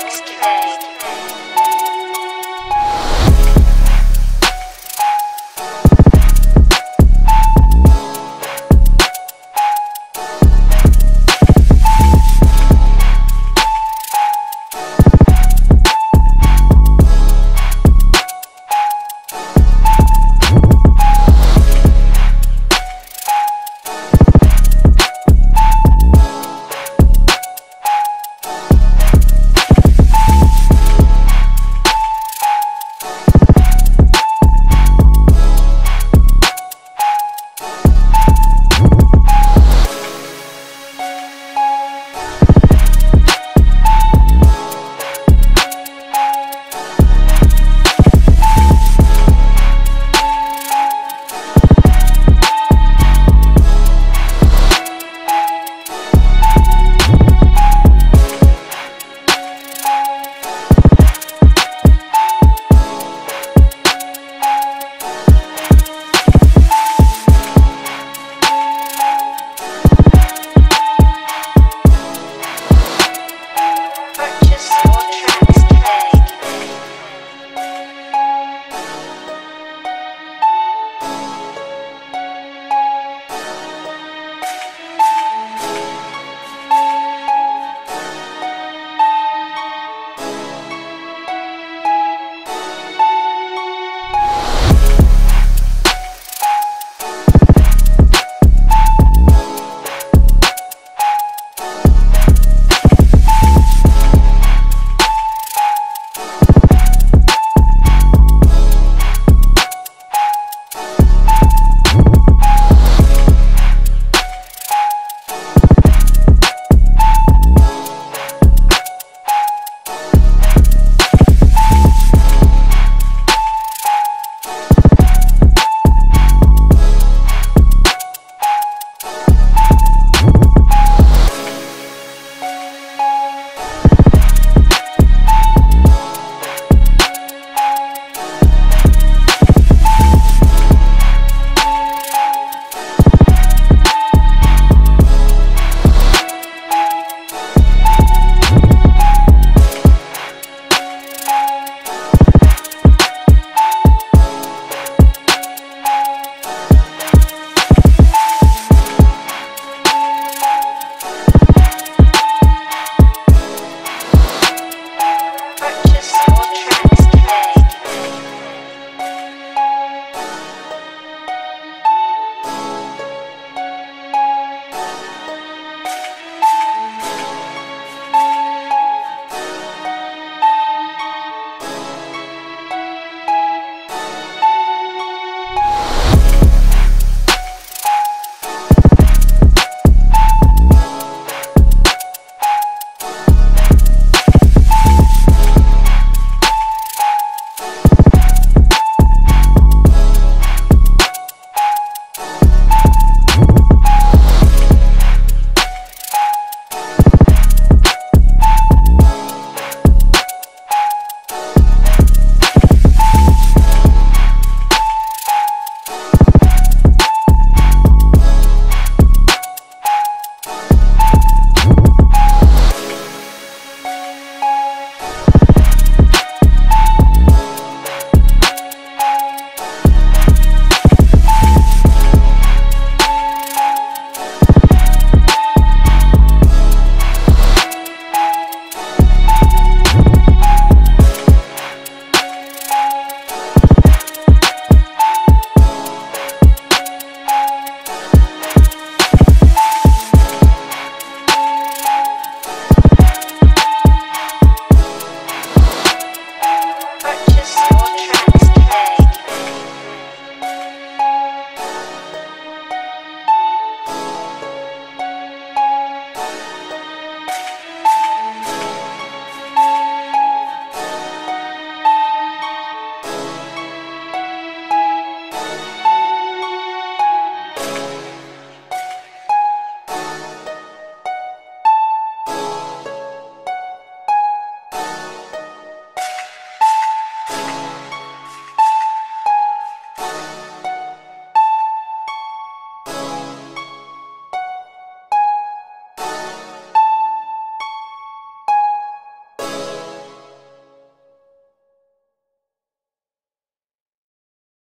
Max Care.